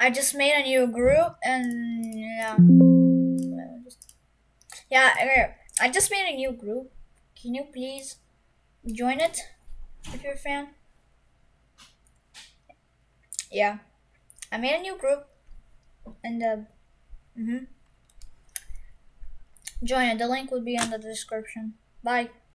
I just made a new group and yeah. Yeah. I just made a new group. Can you please join it if you're a fan? Yeah. I made a new group and uh mhm. Join it. The link will be in the description. Bye.